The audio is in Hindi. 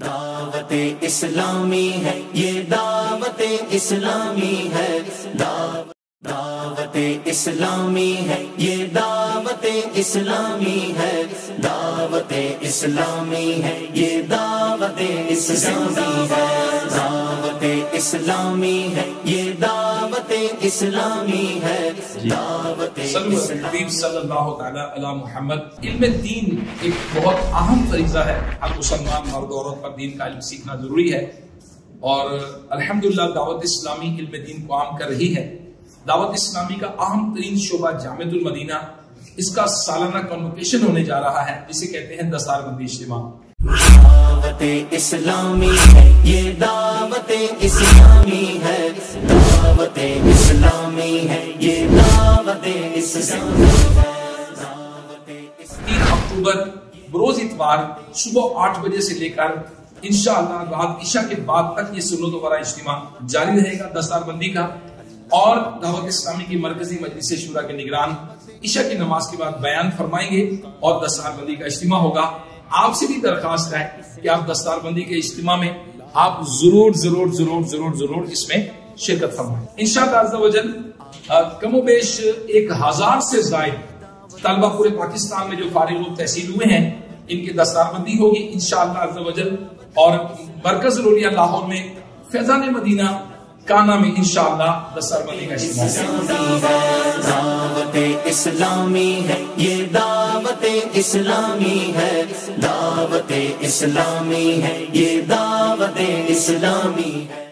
दावत इस्लामी है, ये दावत इस्लामी है। दावत इस्लामी है, ये दावत इस्लामी है। दावत इस्लामी है, ये दावत इस्लामी है। दावत इस्लामी है, ये दावत इस्लामी है। दावत मोहम्मद। इल्म दीन एक बहुत अहम फरीजा है। हर मुसलमान मर्द औरत पर दीन का इल्म सीखना ज़रूरी है। और अल्हम्दुलिल्लाह दावत इस्लामी इल्म दीन को आम कर रही है। दावत इस्लामी का अहम तरीन शोबा जामतुल मदीना इसका सालाना कॉन्वोकेशन होने जा रहा है। जिसे कहते हैं दस्तारबंदी इज्तिमा। दावत इस्लामी है ये दावत इस्लामी है। तीन अक्टूबर बरोज इतवार, सुबह आठ बजे से लेकर इंशाअल्लाह रात ईशा के बाद तक ये सुन्नत वाला इज्तिमा जारी रहेगा दस्तारबंदी का। और दावत इस्लामी की मरकजी मजलिस शुरा के निगरान ईशा की नमाज़ के बाद बयान फरमाएँगे और दस्तारबंदी का इज्तिमा होगा। आपसे भी दरखास्त है कि आप दस्तारबंदी के इज्तिमा में आप ज़रूर ज़रूर ज़रूर ज़रूर ज़रूर इसमें शिरकत फरमाएँ। इंशाअल्लाह कमोबेश एक हज़ार से जायद तलबा पूरे पाकिस्तान में जो फारिग तहसील हुए हैं, इनकी दस्तारबंदी होगी इंशाअल्लाह और मरकज रोलिया लाहौर में फैजान मदीना, काना में इंशाअल्लाह दस्तारबंदी का इस्लामी है, ये दावत इस्लामी है, दावत इस्लामी है, ये दावत इस्लामी है